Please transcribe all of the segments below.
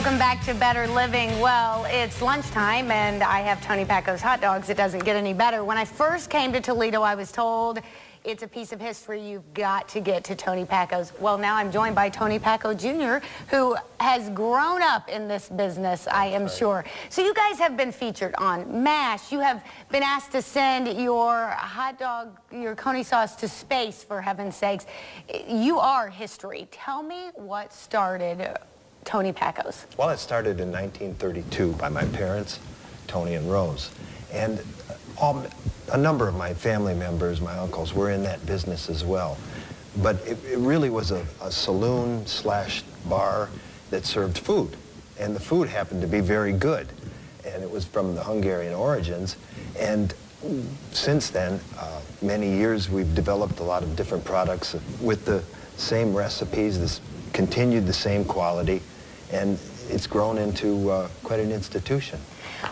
Welcome back to Better Living. Well, it's lunchtime and I have Tony Packo's hot dogs. It doesn't get any better. When I first came to Toledo, I was told it's a piece of history. You've got to get to Tony Packo's. Well, now I'm joined by Tony Packo Jr., who has grown up in this business, I am right. sure. So you guys have been featured on MASH. You have been asked to send your hot dog, your coney sauce to space, for heaven's sakes. You are history. Tell me what started Tony Packo's. Well, it started in 1932 by my parents, Tony and Rose. And all, a number of my family members, my uncles, were in that business as well. But it, it really was a, a saloon slash bar that served food. And the food happened to be very good. And it was from the Hungarian origins. And since then, uh, many years, we've developed a lot of different products with the same recipes, this continued the same quality, and it's grown into uh, quite an institution.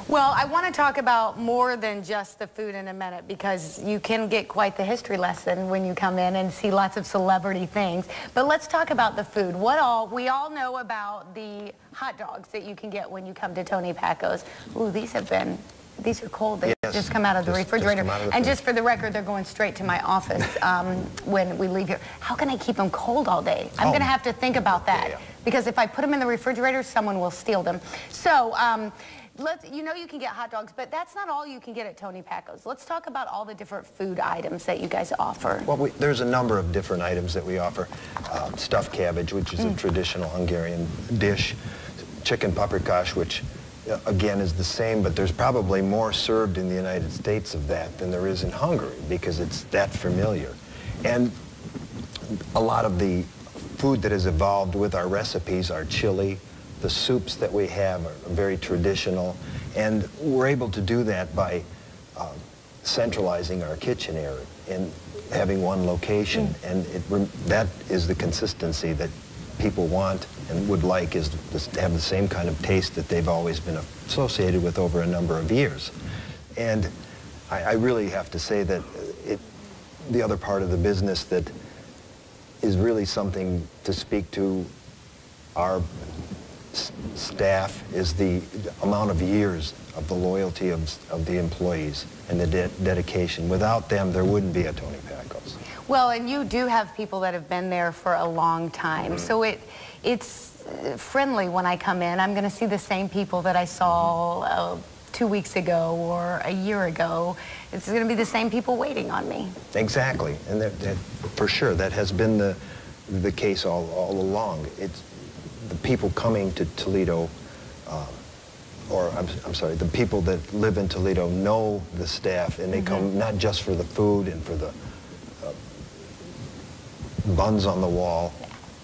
Well, I want to talk about more than just the food in a minute because you can get quite the history lesson when you come in and see lots of celebrity things. But let's talk about the food. What all, we all know about the hot dogs that you can get when you come to Tony Packo's. Ooh, these have been these are cold. They yes. just come out of the just, refrigerator. Just of the and just for the record, they're going straight to my office um, when we leave here. How can I keep them cold all day? I'm oh. going to have to think about that. Yeah, yeah. Because if I put them in the refrigerator, someone will steal them. So um, let's, you know you can get hot dogs, but that's not all you can get at Tony Packo's. Let's talk about all the different food items that you guys offer. Well, we, there's a number of different items that we offer. Um, stuffed cabbage, which is mm. a traditional Hungarian dish. Chicken paprikash, which again is the same, but there's probably more served in the United States of that than there is in Hungary because it's that familiar. And a lot of the food that has evolved with our recipes are chili, the soups that we have are very traditional, and we're able to do that by uh, centralizing our kitchen area and having one location, mm. and it, that is the consistency that people want and would like is to have the same kind of taste that they've always been associated with over a number of years. And I, I really have to say that it, the other part of the business that is really something to speak to our staff is the amount of years of the loyalty of, of the employees and the de dedication. Without them, there wouldn't be a Tony Packo's. Well, and you do have people that have been there for a long time, mm -hmm. so it it's friendly when I come in. I'm going to see the same people that I saw uh, two weeks ago or a year ago. It's going to be the same people waiting on me. Exactly, and that, that, for sure, that has been the the case all, all along. It's the people coming to Toledo, uh, or I'm, I'm, sorry, the people that live in Toledo know the staff, and they mm -hmm. come mm-hmm. not just for the food and for the buns on the wall,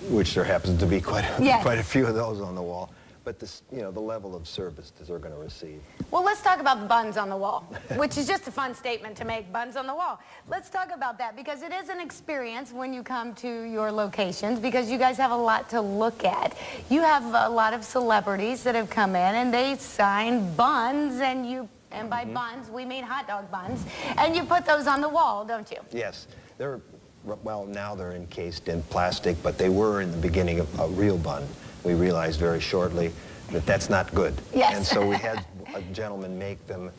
which there happens to be quite a, yes. quite a few of those on the wall, but this, you know, the level of service that they're going to receive. Well, let's talk about the buns on the wall, which is just a fun statement to make, buns on the wall. Let's talk about that because it is an experience when you come to your locations because you guys have a lot to look at. You have a lot of celebrities that have come in and they sign buns and you, and by mm -hmm. buns, we mean hot dog buns, and you put those on the wall, don't you? Yes. They're, well, now they're encased in plastic, but they were in the beginning of a real bun we realized very shortly that that's not good. Yes. And so we had a gentleman make them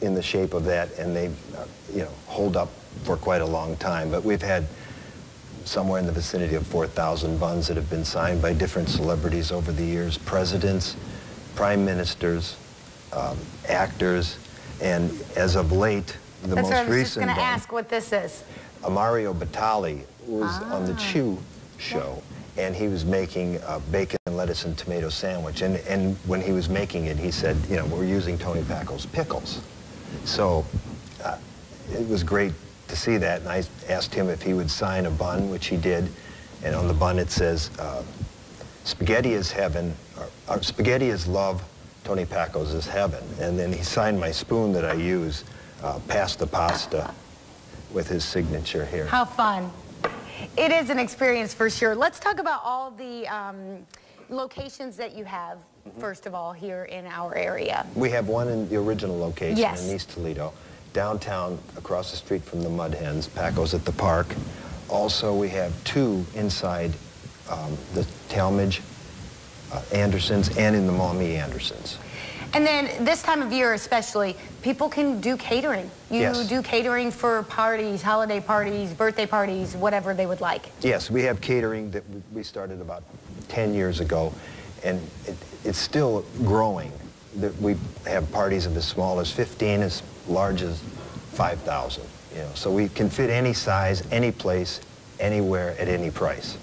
in the shape of that, and they, uh, you know, hold up for quite a long time. But we've had somewhere in the vicinity of 4,000 buns that have been signed by different celebrities over the years, presidents, prime ministers, um, actors, and as of late, the That's most recent I was just going to ask what this is. Mario Batali was ah. on the Chew show. Yeah and he was making a bacon, and lettuce, and tomato sandwich. And, and when he was making it, he said, you know, we're using Tony Packo's pickles. So uh, it was great to see that, and I asked him if he would sign a bun, which he did, and on the bun it says, uh, spaghetti is heaven, or, or spaghetti is love, Tony Packo's is heaven. And then he signed my spoon that I use, uh, pasta pasta, with his signature here. How fun. It is an experience for sure. Let's talk about all the um, locations that you have, mm -hmm. first of all, here in our area. We have one in the original location yes. in East Toledo. Downtown, across the street from the Mud Hens, Packo's at the park. Also, we have two inside um, the Talmadge Uh, Andersons and in the Maumee Andersons. And then this time of year especially, people can do catering. You Yes. do catering for parties, holiday parties, birthday parties, whatever they would like. Yes, we have catering that we- we started about 10 years ago, and it, it's still growing. That we have parties of as small as 15, as large as 5,000. You know, so we can fit any size, any place, anywhere, at any price.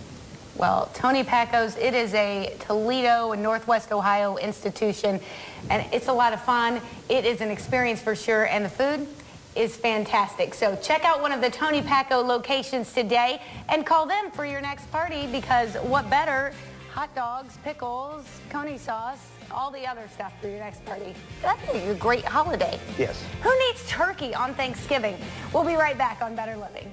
Well, Tony Packo's, it is a Toledo and Northwest Ohio institution, and it's a lot of fun. It is an experience for sure, and the food is fantastic. So check out one of the Tony Packo locations today and call them for your next party because what better? Hot dogs, pickles, coney sauce, all the other stuff for your next party. That'd a great holiday. Yes. Who needs turkey on Thanksgiving? We'll be right back on Better Living.